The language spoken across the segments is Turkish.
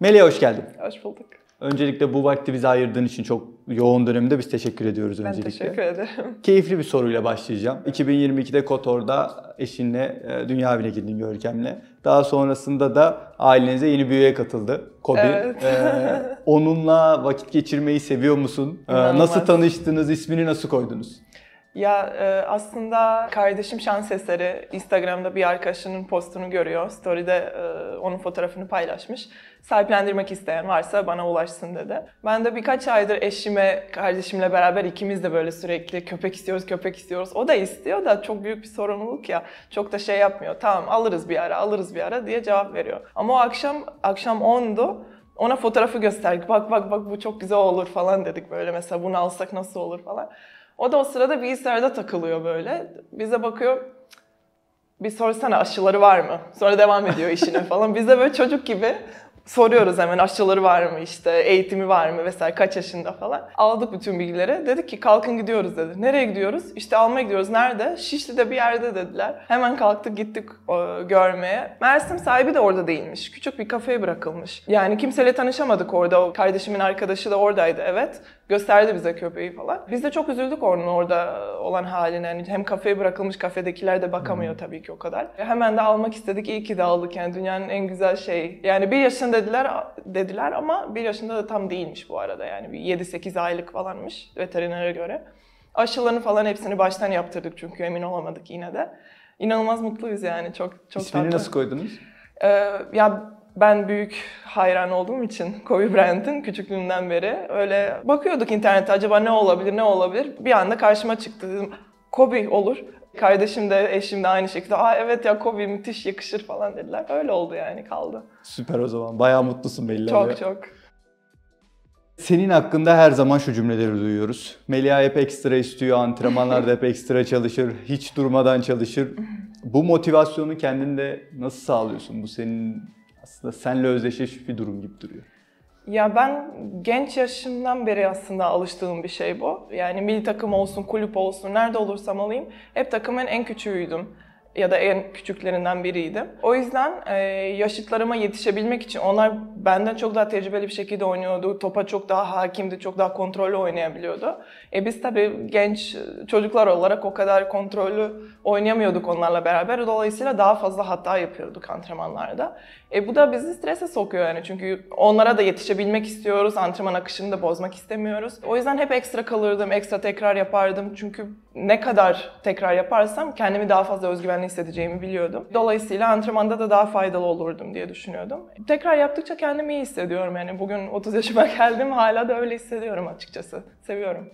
Melih hoş geldin. Hoş bulduk. Öncelikle bu vakti bize ayırdığın için çok yoğun dönemde biz teşekkür ediyoruz Ben öncelikle. teşekkür ederim. Keyifli bir soruyla başlayacağım. 2022'de Kotor'da eşinle e, dünya evine girdin Görkem'le. Daha sonrasında da ailenize yeni bir üye katıldı. Kobi. Evet. E, onunla vakit geçirmeyi seviyor musun? E, İnanılmaz. nasıl tanıştınız? İsmini nasıl koydunuz? Ya e, aslında kardeşim şans eseri Instagram'da bir arkadaşının postunu görüyor. Story'de e, onun fotoğrafını paylaşmış. Sahiplendirmek isteyen varsa bana ulaşsın dedi. Ben de birkaç aydır eşime, kardeşimle beraber ikimiz de böyle sürekli köpek istiyoruz, köpek istiyoruz. O da istiyor da çok büyük bir sorumluluk ya. Çok da şey yapmıyor. Tamam alırız bir ara, alırız bir ara diye cevap veriyor. Ama o akşam, akşam 10'du. Ona fotoğrafı gösterdik. Bak bak bak bu çok güzel olur falan dedik böyle mesela bunu alsak nasıl olur falan. O da o sırada bilgisayarda takılıyor böyle. Bize bakıyor. "Cık, Bir sorsana aşıları var mı? Sonra devam ediyor işine falan. Biz de böyle çocuk gibi soruyoruz hemen aşıları var mı işte eğitimi var mı vesaire kaç yaşında falan. Aldık bütün bilgileri. Dedik ki kalkın gidiyoruz dedi. Nereye gidiyoruz? İşte almaya gidiyoruz. Nerede? Şişli'de bir yerde dediler. Hemen kalktık gittik e, görmeye. Mersim sahibi de orada değilmiş. Küçük bir kafeye bırakılmış. Yani kimseyle tanışamadık orada. O kardeşimin arkadaşı da oradaydı evet. Gösterdi bize köpeği falan. Biz de çok üzüldük onun orada olan haline. Yani hem kafeye bırakılmış kafedekiler de bakamıyor tabii ki o kadar. Hemen de almak istedik. İyi ki de aldık yani dünyanın en güzel şeyi. Yani bir yaşında dediler dediler ama bir yaşında da tam değilmiş bu arada. Yani bir 7-8 aylık falanmış veterinere göre. Aşılarını falan hepsini baştan yaptırdık çünkü emin olamadık yine de. İnanılmaz mutluyuz yani çok çok İsmini tatlı. nasıl koydunuz? Ee, ya ben büyük hayran olduğum için Kobe Bryant'ın küçüklüğümden beri öyle bakıyorduk internette acaba ne olabilir ne olabilir. Bir anda karşıma çıktı dedim Kobe olur. Kardeşim de eşim de aynı şekilde aa evet ya Kobe müthiş yakışır falan dediler. Öyle oldu yani kaldı. Süper o zaman. Bayağı mutlusun belli Çok oluyor. çok. Senin hakkında her zaman şu cümleleri duyuyoruz. Melia hep ekstra istiyor, antrenmanlarda hep ekstra çalışır, hiç durmadan çalışır. Bu motivasyonu kendinde nasıl sağlıyorsun? Bu senin aslında senle özdeşleşmiş bir durum gibi duruyor. Ya ben genç yaşımdan beri aslında alıştığım bir şey bu. Yani milli takım olsun, kulüp olsun, nerede olursam olayım hep takımın en küçüğüydüm ya da en küçüklerinden biriydim. O yüzden e, yaşıtlarıma yetişebilmek için onlar benden çok daha tecrübeli bir şekilde oynuyordu. Topa çok daha hakimdi, çok daha kontrollü oynayabiliyordu. E biz tabii genç çocuklar olarak o kadar kontrollü oynayamıyorduk onlarla beraber. Dolayısıyla daha fazla hata yapıyorduk antrenmanlarda. E bu da bizi strese sokuyor yani çünkü onlara da yetişebilmek istiyoruz, antrenman akışını da bozmak istemiyoruz. O yüzden hep ekstra kalırdım, ekstra tekrar yapardım çünkü ne kadar tekrar yaparsam kendimi daha fazla özgüvenli hissedeceğimi biliyordum. Dolayısıyla antrenmanda da daha faydalı olurdum diye düşünüyordum. Tekrar yaptıkça kendimi iyi hissediyorum yani bugün 30 yaşıma geldim hala da öyle hissediyorum açıkçası. Seviyorum.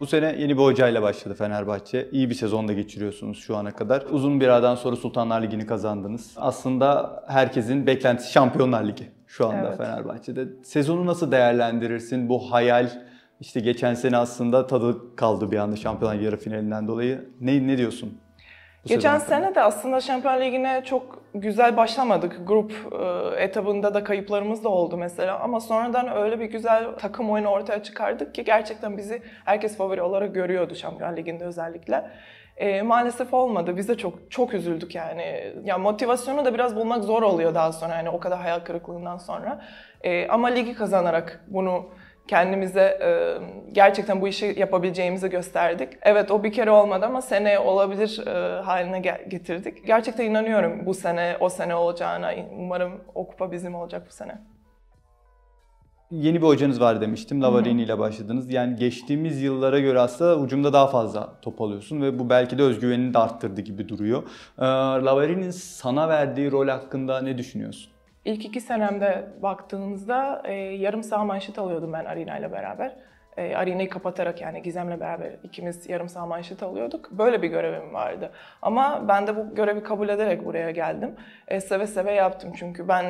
Bu sene yeni bir hocayla başladı Fenerbahçe. İyi bir sezonda geçiriyorsunuz şu ana kadar. Uzun bir aradan sonra Sultanlar Ligi'ni kazandınız. Aslında herkesin beklentisi Şampiyonlar Ligi şu anda Evet. Fenerbahçe'de. Sezonu nasıl değerlendirirsin? Bu hayal işte geçen sene aslında tadı kaldı bir anda Şampiyonlar yarı finalinden dolayı. Ne ne diyorsun? Bu Geçen sene de aslında Şampiyon Ligi'ne çok güzel başlamadık. Grup e, etabında da kayıplarımız da oldu mesela. Ama sonradan öyle bir güzel takım oyunu ortaya çıkardık ki gerçekten bizi herkes favori olarak görüyordu Şampiyon Ligi'nde özellikle. E, maalesef olmadı. Biz de çok çok üzüldük yani. Ya motivasyonu da biraz bulmak zor oluyor daha sonra yani o kadar hayal kırıklığından sonra. E, ama ligi kazanarak bunu kendimize e, gerçekten bu işi yapabileceğimizi gösterdik. Evet o bir kere olmadı ama seneye olabilir e, haline ge- getirdik. Gerçekten inanıyorum bu sene o sene olacağına. Umarım o kupa bizim olacak bu sene. Yeni bir hocanız var demiştim. Lavarini ile başladınız. Yani geçtiğimiz yıllara göre aslında ucumda daha fazla top alıyorsun ve bu belki de özgüvenini de arttırdı gibi duruyor. Ee, Lavarini'nin sana verdiği rol hakkında ne düşünüyorsun? İlk iki senemde baktığımızda e, yarım saha manşet alıyordum ben Arina ile beraber. E, Arina'yı kapatarak yani Gizem'le beraber ikimiz yarım saha manşet alıyorduk. Böyle bir görevim vardı. Ama ben de bu görevi kabul ederek buraya geldim. E, seve seve yaptım çünkü ben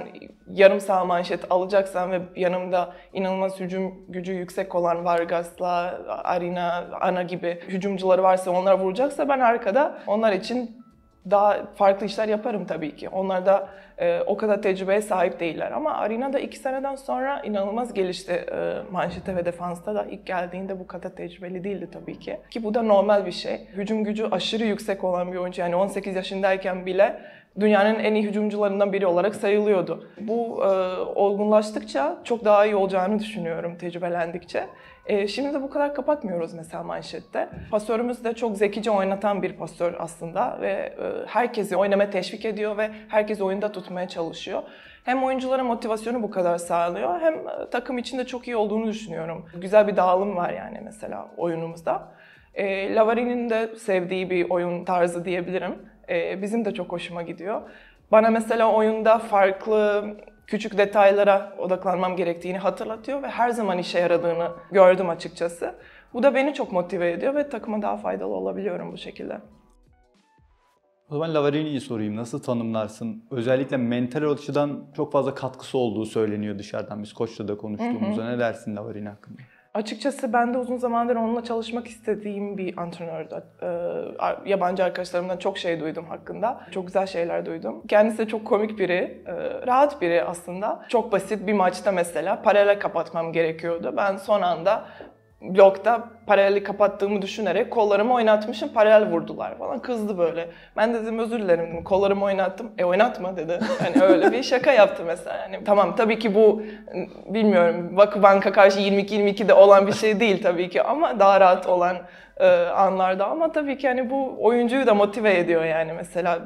yarım saha manşet alacaksam ve yanımda inanılmaz hücum gücü yüksek olan Vargas'la, Arina, Ana gibi hücumcuları varsa onlara vuracaksa ben arkada onlar için daha farklı işler yaparım tabii ki. Onlar da e, o kadar tecrübeye sahip değiller. Ama Arena'da iki seneden sonra inanılmaz gelişti e, manşete ve defansta da. ilk geldiğinde bu kadar tecrübeli değildi tabii ki. Ki bu da normal bir şey. Hücum gücü aşırı yüksek olan bir oyuncu. Yani 18 yaşındayken bile dünyanın en iyi hücumcularından biri olarak sayılıyordu. Bu e, olgunlaştıkça çok daha iyi olacağını düşünüyorum tecrübelendikçe. E, şimdi de bu kadar kapatmıyoruz mesela manşette. Pasörümüz de çok zekice oynatan bir pasör aslında ve e, herkesi oynama teşvik ediyor ve herkesi oyunda tutmaya çalışıyor. Hem oyunculara motivasyonu bu kadar sağlıyor hem e, takım içinde çok iyi olduğunu düşünüyorum. Güzel bir dağılım var yani mesela oyunumuzda. E, Lavari'nin de sevdiği bir oyun tarzı diyebilirim. E, bizim de çok hoşuma gidiyor. Bana mesela oyunda farklı küçük detaylara odaklanmam gerektiğini hatırlatıyor ve her zaman işe yaradığını gördüm açıkçası. Bu da beni çok motive ediyor ve takıma daha faydalı olabiliyorum bu şekilde. O zaman Lavarini'yi sorayım. Nasıl tanımlarsın? Özellikle mental açıdan çok fazla katkısı olduğu söyleniyor dışarıdan. Biz koçla da konuştuğumuzda. Ne dersin Lavarini hakkında? Açıkçası ben de uzun zamandır onunla çalışmak istediğim bir antrenördü. Ee, yabancı arkadaşlarımdan çok şey duydum hakkında. Çok güzel şeyler duydum. Kendisi de çok komik biri, e, rahat biri aslında. Çok basit bir maçta mesela paralel kapatmam gerekiyordu. Ben son anda blokta paraleli kapattığımı düşünerek kollarımı oynatmışım paralel vurdular falan kızdı böyle. Ben dedim özür dilerim dedim kollarımı oynattım. E oynatma dedi. Hani öyle bir şaka yaptı mesela. Yani tamam tabii ki bu bilmiyorum Vakıbank'a karşı 22-22'de olan bir şey değil tabii ki ama daha rahat olan e, anlarda ama tabii ki hani bu oyuncuyu da motive ediyor yani mesela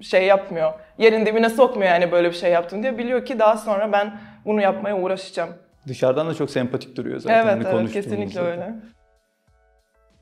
şey yapmıyor. Yerin dibine sokmuyor yani böyle bir şey yaptım diye biliyor ki daha sonra ben bunu yapmaya uğraşacağım. Dışarıdan da çok sempatik duruyor zaten. Evet, evet kesinlikle öyle.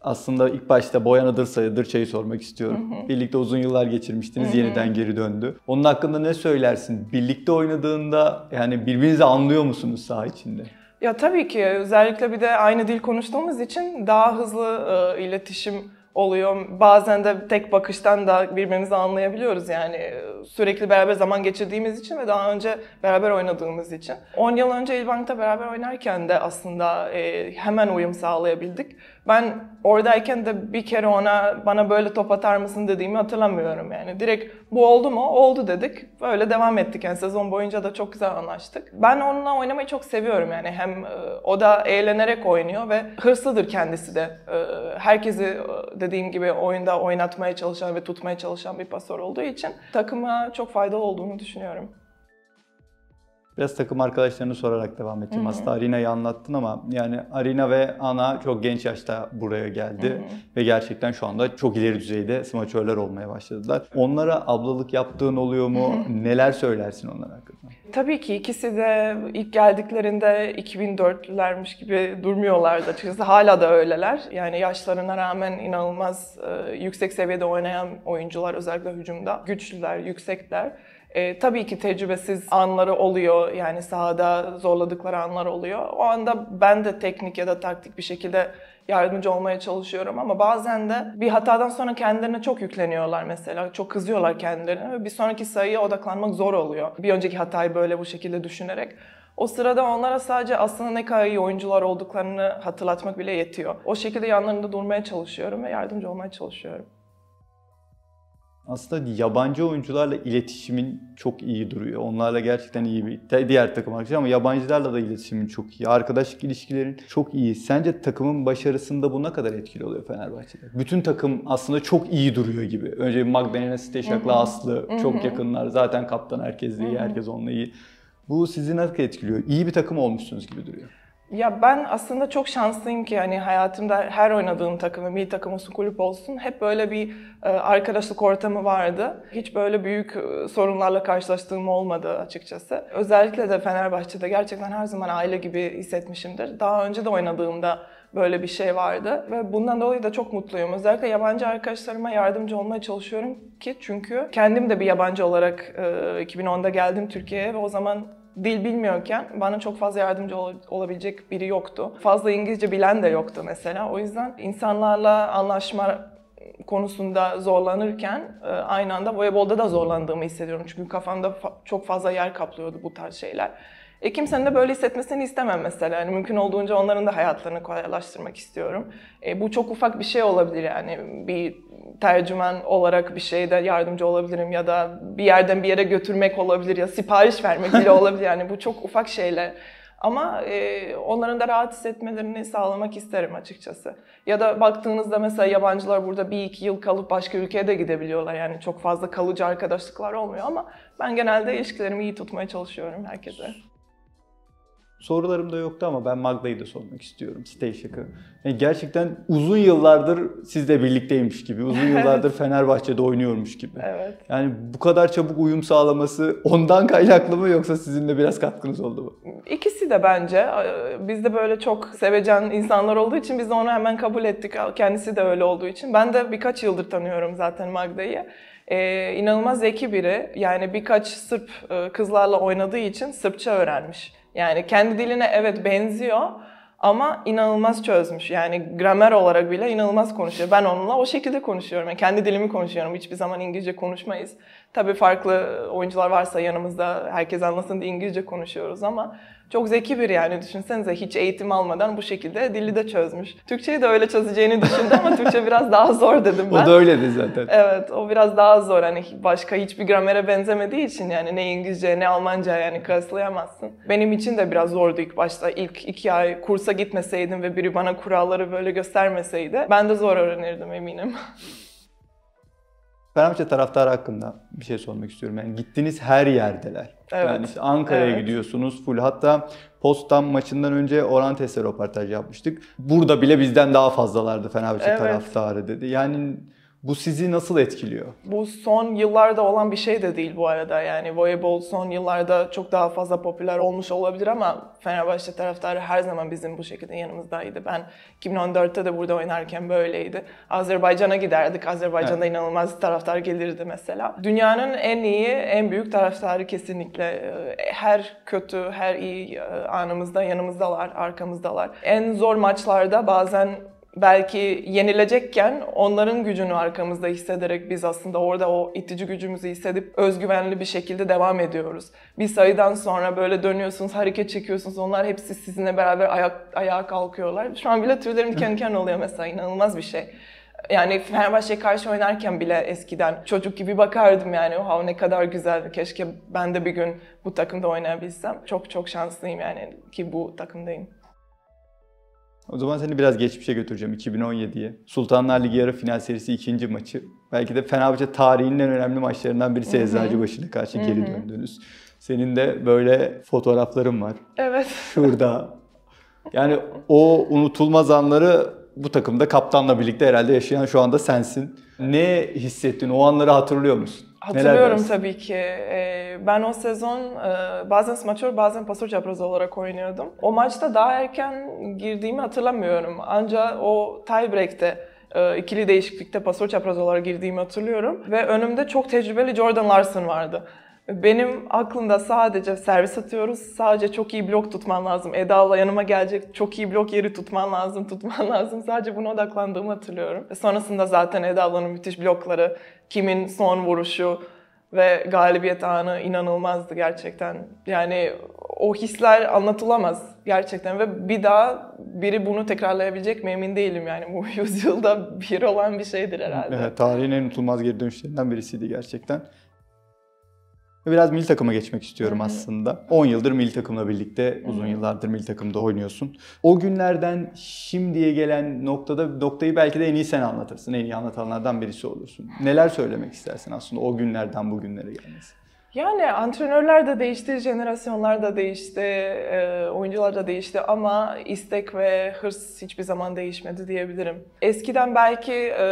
Aslında ilk başta Boyan Adırsa'ya Dırça'yı sormak istiyorum. Hı hı. Birlikte uzun yıllar geçirmiştiniz, hı hı. yeniden geri döndü. Onun hakkında ne söylersin? Birlikte oynadığında yani birbirinizi anlıyor musunuz saha içinde? Ya tabii ki özellikle bir de aynı dil konuştuğumuz için daha hızlı e, iletişim oluyor. Bazen de tek bakıştan da birbirimizi anlayabiliyoruz yani sürekli beraber zaman geçirdiğimiz için ve daha önce beraber oynadığımız için. 10 yıl önce İlbank'ta beraber oynarken de aslında e, hemen uyum sağlayabildik. Ben oradayken de bir kere ona bana böyle top atar mısın dediğimi hatırlamıyorum yani. Direkt bu oldu mu? Oldu dedik. Böyle devam ettik yani sezon boyunca da çok güzel anlaştık. Ben onunla oynamayı çok seviyorum yani. Hem e, o da eğlenerek oynuyor ve hırslıdır kendisi de. E, herkesi e, dediğim gibi oyunda oynatmaya çalışan ve tutmaya çalışan bir pasör olduğu için takıma çok faydalı olduğunu düşünüyorum. Biraz takım arkadaşlarını sorarak devam edeceğim. Aslında Arina'yı anlattın ama yani Arina ve Ana çok genç yaşta buraya geldi. Hı hı. Ve gerçekten şu anda çok ileri düzeyde smaçörler olmaya başladılar. Onlara ablalık yaptığın oluyor mu? Hı hı. Neler söylersin onlar hakkında? Tabii ki ikisi de ilk geldiklerinde 2004'lülermiş gibi durmuyorlardı açıkçası. Hala da öyleler. Yani yaşlarına rağmen inanılmaz e, yüksek seviyede oynayan oyuncular özellikle hücumda. Güçlüler, yüksekler. E, tabii ki tecrübesiz anları oluyor. Yani sahada zorladıkları anlar oluyor. O anda ben de teknik ya da taktik bir şekilde yardımcı olmaya çalışıyorum ama bazen de bir hatadan sonra kendilerine çok yükleniyorlar mesela. Çok kızıyorlar kendilerine ve bir sonraki sayıya odaklanmak zor oluyor. Bir önceki hatayı böyle bu şekilde düşünerek. O sırada onlara sadece aslında ne kadar iyi oyuncular olduklarını hatırlatmak bile yetiyor. O şekilde yanlarında durmaya çalışıyorum ve yardımcı olmaya çalışıyorum. Aslında yabancı oyuncularla iletişimin çok iyi duruyor. Onlarla gerçekten iyi bir diğer takım arkadaşı ama yabancılarla da iletişimin çok iyi. Arkadaşlık ilişkilerin çok iyi. Sence takımın başarısında bu ne kadar etkili oluyor Fenerbahçe'de? Bütün takım aslında çok iyi duruyor gibi. Önce Magdalena Steşak'la Aslı çok yakınlar. Zaten kaptan herkes iyi, herkes onunla iyi. Bu sizi nasıl etkiliyor? İyi bir takım olmuşsunuz gibi duruyor. Ya ben aslında çok şanslıyım ki hani hayatımda her oynadığım takım, milli takım olsun, kulüp olsun hep böyle bir e, arkadaşlık ortamı vardı. Hiç böyle büyük e, sorunlarla karşılaştığım olmadı açıkçası. Özellikle de Fenerbahçe'de gerçekten her zaman aile gibi hissetmişimdir. Daha önce de oynadığımda böyle bir şey vardı ve bundan dolayı da çok mutluyum. Özellikle yabancı arkadaşlarıma yardımcı olmaya çalışıyorum ki çünkü kendim de bir yabancı olarak 2010'da e, geldim Türkiye'ye ve o zaman dil bilmiyorken bana çok fazla yardımcı ol- olabilecek biri yoktu. Fazla İngilizce bilen de yoktu mesela. O yüzden insanlarla anlaşma konusunda zorlanırken e, aynı anda voleybolda da zorlandığımı hissediyorum. Çünkü kafamda fa- çok fazla yer kaplıyordu bu tarz şeyler. E kimsenin de böyle hissetmesini istemem mesela. Yani mümkün olduğunca onların da hayatlarını kolaylaştırmak istiyorum. E, bu çok ufak bir şey olabilir yani. Bir tercüman olarak bir şeyde yardımcı olabilirim ya da bir yerden bir yere götürmek olabilir ya sipariş vermek bile olabilir. Yani bu çok ufak şeyler. Ama e, onların da rahat hissetmelerini sağlamak isterim açıkçası. Ya da baktığınızda mesela yabancılar burada bir iki yıl kalıp başka ülkeye de gidebiliyorlar. Yani çok fazla kalıcı arkadaşlıklar olmuyor ama ben genelde ilişkilerimi iyi tutmaya çalışıyorum herkese. Sorularım da yoktu ama ben Magda'yı da sormak istiyorum. Şık'ı. Yani gerçekten uzun yıllardır sizle birlikteymiş gibi. Uzun yıllardır Fenerbahçe'de oynuyormuş gibi. Evet. Yani bu kadar çabuk uyum sağlaması ondan kaynaklı mı yoksa sizin de biraz katkınız oldu mu? İkisi de bence. Biz de böyle çok sevecen insanlar olduğu için biz de onu hemen kabul ettik. Kendisi de öyle olduğu için. Ben de birkaç yıldır tanıyorum zaten Magda'yı. Ee, inanılmaz zeki biri. Yani birkaç Sırp e, kızlarla oynadığı için Sırpça öğrenmiş. Yani kendi diline evet benziyor ama inanılmaz çözmüş. Yani gramer olarak bile inanılmaz konuşuyor. Ben onunla o şekilde konuşuyorum. Yani kendi dilimi konuşuyorum. Hiçbir zaman İngilizce konuşmayız. Tabii farklı oyuncular varsa yanımızda herkes anlasın diye İngilizce konuşuyoruz ama çok zeki bir yani düşünsenize hiç eğitim almadan bu şekilde dili de çözmüş. Türkçeyi de öyle çözeceğini düşündü ama Türkçe biraz daha zor dedim ben. O da öyledi zaten. Evet o biraz daha zor hani başka hiçbir gramere benzemediği için yani ne İngilizce ne Almanca yani kıyaslayamazsın. Benim için de biraz zordu ilk başta. İlk iki ay kursa gitmeseydim ve biri bana kuralları böyle göstermeseydi ben de zor öğrenirdim eminim. Fenerbahçe taraftarı hakkında bir şey sormak istiyorum. Yani gittiğiniz her yerdeler. Evet. Yani işte Ankara'ya evet. gidiyorsunuz full. Hatta Postam maçından önce Orantes'e röportaj yapmıştık. Burada bile bizden daha fazlalardı Fenerbahçe evet. taraftarı dedi. Yani bu sizi nasıl etkiliyor? Bu son yıllarda olan bir şey de değil bu arada. Yani voleybol son yıllarda çok daha fazla popüler olmuş olabilir ama Fenerbahçe taraftarı her zaman bizim bu şekilde yanımızdaydı. Ben 2014'te de burada oynarken böyleydi. Azerbaycan'a giderdik. Azerbaycan'da evet. inanılmaz taraftar gelirdi mesela. Dünyanın en iyi, en büyük taraftarı kesinlikle. Her kötü, her iyi anımızda yanımızdalar, arkamızdalar. En zor maçlarda bazen belki yenilecekken onların gücünü arkamızda hissederek biz aslında orada o itici gücümüzü hissedip özgüvenli bir şekilde devam ediyoruz. Bir sayıdan sonra böyle dönüyorsunuz, hareket çekiyorsunuz. Onlar hepsi sizinle beraber ayak, ayağa kalkıyorlar. Şu an bile tüylerim diken diken oluyor mesela. inanılmaz bir şey. Yani Fenerbahçe'ye karşı oynarken bile eskiden çocuk gibi bakardım yani. Oha ne kadar güzel. Keşke ben de bir gün bu takımda oynayabilsem. Çok çok şanslıyım yani ki bu takımdayım. O zaman seni biraz geçmişe götüreceğim 2017'ye. Sultanlar Ligi yarı final serisi ikinci maçı. Belki de Fenerbahçe tarihinin en önemli maçlarından birisi Eczacıbaşı'na karşı geri döndünüz. Senin de böyle fotoğrafların var. Evet. Şurada. Yani o unutulmaz anları bu takımda kaptanla birlikte herhalde yaşayan şu anda sensin. Ne hissettin? O anları hatırlıyor musun? Hatırlıyorum tabii ki. Ee, ben o sezon e, bazen smaçör bazen pasör çaprazı olarak oynuyordum. O maçta daha erken girdiğimi hatırlamıyorum. Ancak o tiebreak'te e, ikili değişiklikte pasör çapraz olarak girdiğimi hatırlıyorum. Ve önümde çok tecrübeli Jordan Larson vardı. Benim aklımda sadece servis atıyoruz. Sadece çok iyi blok tutman lazım. Eda'la yanıma gelecek çok iyi blok yeri tutman lazım, tutman lazım. Sadece buna odaklandığımı hatırlıyorum. Ve sonrasında zaten Eda'ların müthiş blokları, kimin son vuruşu ve galibiyet anı inanılmazdı gerçekten. Yani o hisler anlatılamaz gerçekten ve bir daha biri bunu tekrarlayabilecek mi emin değilim yani bu yüzyılda bir olan bir şeydir herhalde. Evet, tarihin en unutulmaz geri dönüşlerinden birisiydi gerçekten. Biraz milli takıma geçmek istiyorum Hı-hı. aslında. 10 yıldır milli takımla birlikte, uzun Hı-hı. yıllardır milli takımda oynuyorsun. O günlerden şimdiye gelen noktada noktayı belki de en iyi sen anlatırsın. En iyi anlatanlardan birisi olursun. Neler söylemek istersin aslında o günlerden bugünlere gelmesi? Yani antrenörler de değişti, jenerasyonlar da değişti, e, oyuncular da değişti ama istek ve hırs hiçbir zaman değişmedi diyebilirim. Eskiden belki e,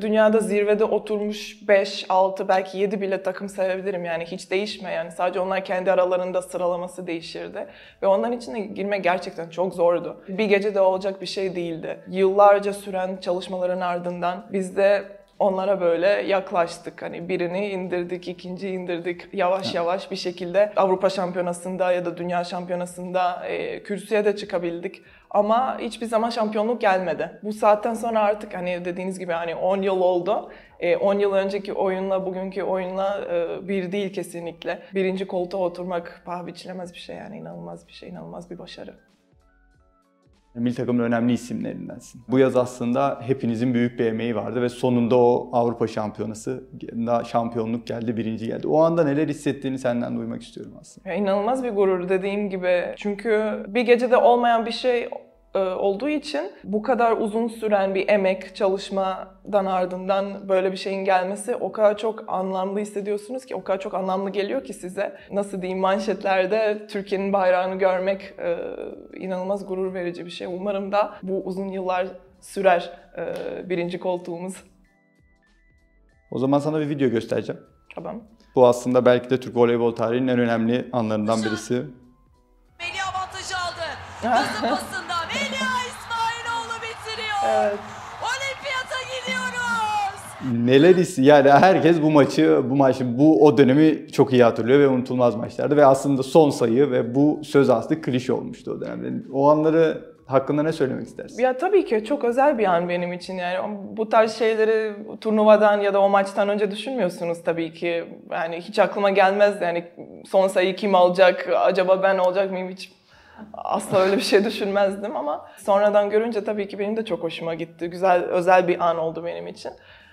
dünyada zirvede oturmuş 5, 6, belki 7 bile takım sayabilirim. Yani hiç değişmeyen, sadece onlar kendi aralarında sıralaması değişirdi. Ve onların içine girme gerçekten çok zordu. Bir gecede olacak bir şey değildi. Yıllarca süren çalışmaların ardından bizde onlara böyle yaklaştık. Hani birini indirdik, ikinci indirdik. Yavaş yavaş bir şekilde Avrupa Şampiyonası'nda ya da Dünya Şampiyonası'nda e, kürsüye de çıkabildik. Ama hiçbir zaman şampiyonluk gelmedi. Bu saatten sonra artık hani dediğiniz gibi hani 10 yıl oldu. 10 yıl önceki oyunla bugünkü oyunla bir değil kesinlikle. Birinci koltuğa oturmak paha biçilemez bir şey yani inanılmaz bir şey, inanılmaz bir başarı. Milli takımın önemli isimlerindensin. Bu yaz aslında hepinizin büyük bir emeği vardı ve sonunda o Avrupa Şampiyonası, şampiyonluk geldi, birinci geldi. O anda neler hissettiğini senden duymak istiyorum aslında. Ya inanılmaz bir gurur dediğim gibi. Çünkü bir gecede olmayan bir şey olduğu için bu kadar uzun süren bir emek, çalışmadan ardından böyle bir şeyin gelmesi o kadar çok anlamlı hissediyorsunuz ki, o kadar çok anlamlı geliyor ki size. Nasıl diyeyim manşetlerde Türkiye'nin bayrağını görmek e, inanılmaz gurur verici bir şey. Umarım da bu uzun yıllar sürer e, birinci koltuğumuz. O zaman sana bir video göstereceğim. Tamam. Bu aslında belki de Türk voleybol tarihinin en önemli anlarından birisi. Melih avantajı aldı. Hızlı bitiriyor. Evet. Olimpiyata gidiyoruz. Neler his yani herkes bu maçı, bu maçı, bu o dönemi çok iyi hatırlıyor ve unutulmaz maçlardı ve aslında son sayı ve bu söz aslı klişe olmuştu o dönemde. O anları hakkında ne söylemek istersin? Ya tabii ki çok özel bir an benim için yani bu tarz şeyleri turnuvadan ya da o maçtan önce düşünmüyorsunuz tabii ki. Yani hiç aklıma gelmez yani son sayı kim alacak, acaba ben olacak mıyım hiç asla öyle bir şey düşünmezdim ama sonradan görünce tabii ki benim de çok hoşuma gitti. Güzel, özel bir an oldu benim için.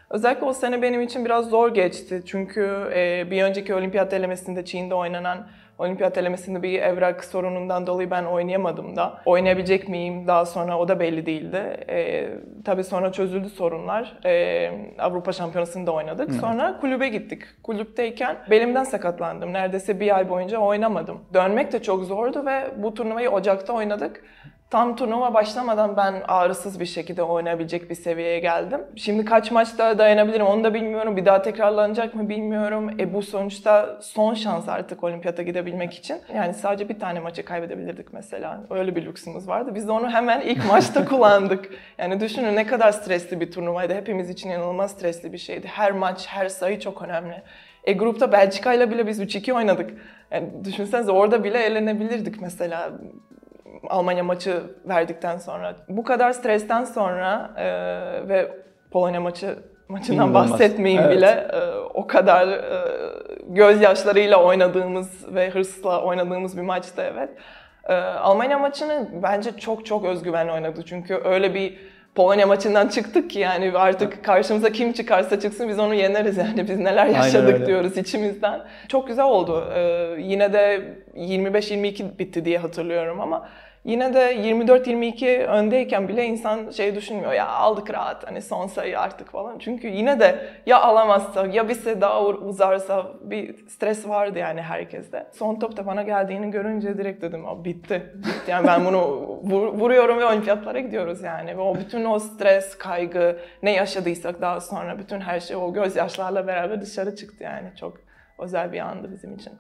Özellikle o sene benim için biraz zor geçti. Çünkü bir önceki olimpiyat elemesinde Çin'de oynanan olimpiyat elemesinde bir evrak sorunundan dolayı ben oynayamadım da. Oynayabilecek miyim daha sonra o da belli değildi. E, tabii sonra çözüldü sorunlar. E, Avrupa Şampiyonası'nda oynadık. Hı. Sonra kulübe gittik. Kulüpteyken belimden sakatlandım. Neredeyse bir ay boyunca oynamadım. Dönmek de çok zordu ve bu turnuvayı Ocak'ta oynadık. Tam turnuva başlamadan ben ağrısız bir şekilde oynayabilecek bir seviyeye geldim. Şimdi kaç maç daha dayanabilirim onu da bilmiyorum. Bir daha tekrarlanacak mı bilmiyorum. E bu sonuçta son şans artık olimpiyata gidebilmek için. Yani sadece bir tane maçı kaybedebilirdik mesela. Öyle bir lüksümüz vardı. Biz de onu hemen ilk maçta kullandık. Yani düşünün ne kadar stresli bir turnuvaydı. Hepimiz için inanılmaz stresli bir şeydi. Her maç, her sayı çok önemli. E grupta Belçika ile bile biz 3-2 oynadık. Yani düşünsenize orada bile elenebilirdik mesela. Almanya maçı verdikten sonra. Bu kadar stresten sonra e, ve Polonya maçı maçından İnanılmaz. bahsetmeyeyim evet. bile. E, o kadar e, gözyaşlarıyla oynadığımız ve hırsla oynadığımız bir maçtı evet. E, Almanya maçını bence çok çok özgüvenli oynadı. Çünkü öyle bir Polonya maçından çıktık ki yani artık karşımıza kim çıkarsa çıksın biz onu yeneriz yani biz neler yaşadık diyoruz içimizden. Çok güzel oldu. Ee, yine de 25-22 bitti diye hatırlıyorum ama Yine de 24-22 öndeyken bile insan şey düşünmüyor ya aldık rahat hani son sayı artık falan. Çünkü yine de ya alamazsa ya bir şey daha uzarsa bir stres vardı yani herkeste. Son topta bana geldiğini görünce direkt dedim bitti. bitti. Yani ben bunu vur, vuruyorum ve olimpiyatlara gidiyoruz yani. Ve o bütün o stres, kaygı ne yaşadıysak daha sonra bütün her şey o gözyaşlarla beraber dışarı çıktı yani. Çok özel bir andı bizim için.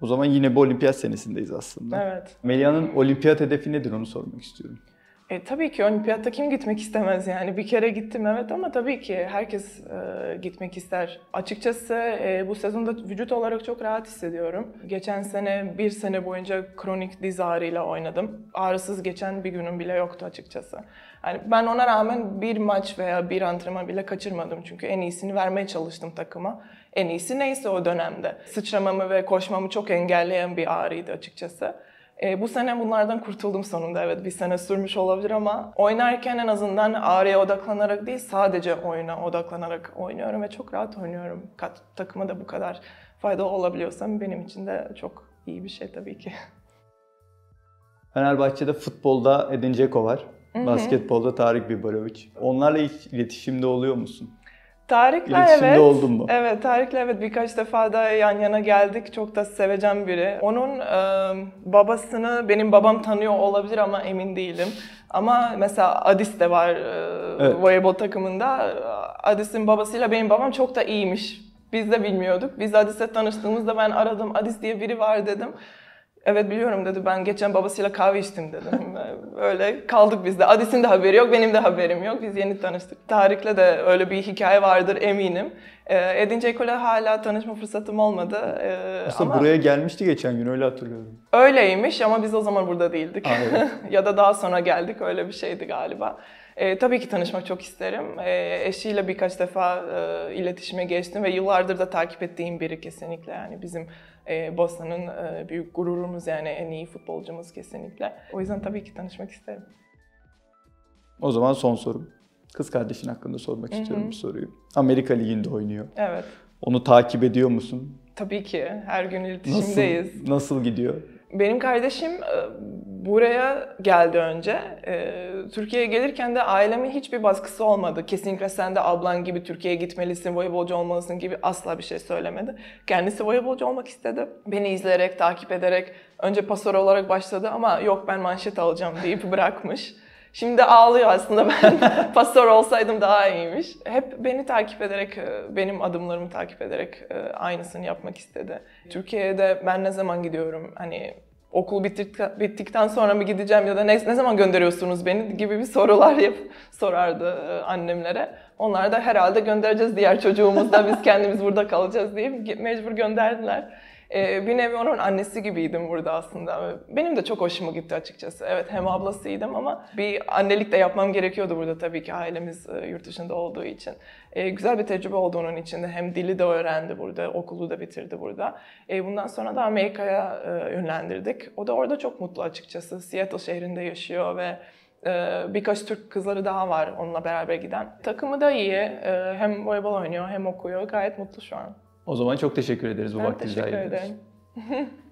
O zaman yine bu olimpiyat senesindeyiz aslında. Evet. Melia'nın olimpiyat hedefi nedir onu sormak istiyorum. E, tabii ki olimpiyatta kim gitmek istemez yani. Bir kere gittim evet ama tabii ki herkes e, gitmek ister. Açıkçası e, bu sezonda vücut olarak çok rahat hissediyorum. Geçen sene bir sene boyunca kronik diz ağrıyla oynadım. Ağrısız geçen bir günüm bile yoktu açıkçası. Yani ben ona rağmen bir maç veya bir antrenman bile kaçırmadım. Çünkü en iyisini vermeye çalıştım takıma. En iyisi neyse o dönemde. Sıçramamı ve koşmamı çok engelleyen bir ağrıydı açıkçası. E, bu sene bunlardan kurtuldum sonunda. Evet bir sene sürmüş olabilir ama oynarken en azından ağrıya odaklanarak değil sadece oyuna odaklanarak oynuyorum ve çok rahat oynuyorum. Kat, takıma da bu kadar faydalı olabiliyorsam benim için de çok iyi bir şey tabii ki. Fenerbahçe'de futbolda Edin Dzeko var. Hı-hı. Basketbolda Tarık Biberovic. Onlarla hiç iletişimde oluyor musun? Tarık'le evet. oldun mu? Evet, Tarık'le evet birkaç defa da yan yana geldik. Çok da sevecen biri. Onun e, babasını benim babam tanıyor olabilir ama emin değilim. Ama mesela Adis de var e, evet. voleybol takımında. Adis'in babasıyla benim babam çok da iyiymiş. Biz de bilmiyorduk. Biz Adis'le tanıştığımızda ben aradım. Adis diye biri var dedim. Evet biliyorum dedi. Ben geçen babasıyla kahve içtim dedim. öyle kaldık biz de. Adis'in de haberi yok, benim de haberim yok. Biz yeni tanıştık. Tarık'le de öyle bir hikaye vardır eminim. Ee, Edin Dzeko'yla hala tanışma fırsatım olmadı. Ee, Aslında ama buraya gelmişti geçen gün öyle hatırlıyorum. öyleymiş ama biz o zaman burada değildik. Aa, evet. ya da daha sonra geldik öyle bir şeydi galiba. Ee, tabii ki tanışmak çok isterim. Ee, eşiyle birkaç defa e, iletişime geçtim ve yıllardır da takip ettiğim biri kesinlikle. Yani bizim e, Bosna'nın e, büyük gururumuz yani en iyi futbolcumuz kesinlikle. O yüzden tabii ki tanışmak isterim. O zaman son sorum. Kız kardeşin hakkında sormak istiyorum bir soruyu. Amerika Ligi'nde oynuyor. Evet. Onu takip ediyor musun? Tabii ki her gün Nasıl, iletişimdeyiz. nasıl gidiyor? Benim kardeşim e, buraya geldi önce. E, Türkiye'ye gelirken de ailemin hiçbir baskısı olmadı. Kesinlikle sen de ablan gibi Türkiye'ye gitmelisin, voleybolcu olmalısın gibi asla bir şey söylemedi. Kendisi voleybolcu olmak istedi. Beni izleyerek, takip ederek önce pasör olarak başladı ama yok ben manşet alacağım deyip bırakmış. Şimdi ağlıyor aslında ben pasör olsaydım daha iyiymiş. Hep beni takip ederek, e, benim adımlarımı takip ederek e, aynısını yapmak istedi. Türkiye'de ben ne zaman gidiyorum? Hani okul bittik, bittikten sonra mı gideceğim ya da ne, ne zaman gönderiyorsunuz beni gibi bir sorular yap sorardı e, annemlere. Onlar da herhalde göndereceğiz diğer çocuğumuzda biz kendimiz burada kalacağız diye mecbur gönderdiler. Ee, bir nevi onun annesi gibiydim burada aslında. Benim de çok hoşuma gitti açıkçası. Evet hem ablasıydım ama bir annelik de yapmam gerekiyordu burada tabii ki ailemiz e, yurt dışında olduğu için. Ee, güzel bir tecrübe oldu onun için de. Hem dili de öğrendi burada, okulu da bitirdi burada. Ee, bundan sonra da Amerika'ya e, yönlendirdik. O da orada çok mutlu açıkçası. Seattle şehrinde yaşıyor ve e, birkaç Türk kızları daha var onunla beraber giden. Takımı da iyi. E, hem voleybol oynuyor hem okuyor. Gayet mutlu şu an. O zaman çok teşekkür ederiz bu Ben vakti teşekkür ayırdığınız için. ederim.